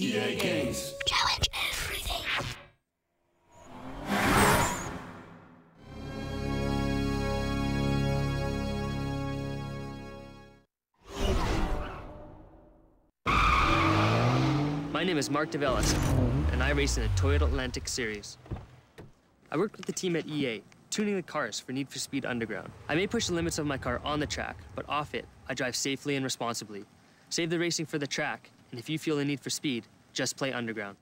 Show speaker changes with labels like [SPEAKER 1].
[SPEAKER 1] EA Games.
[SPEAKER 2] Challenge everything.
[SPEAKER 3] My name is Mark DeVellis, and I race in the Toyota Atlantic Series. I worked with the team at EA, tuning the cars for Need for Speed Underground. I may push the limits of my car on the track, but off it, I drive safely and responsibly. Save the racing for the track, and if you feel the need for speed, just play Underground.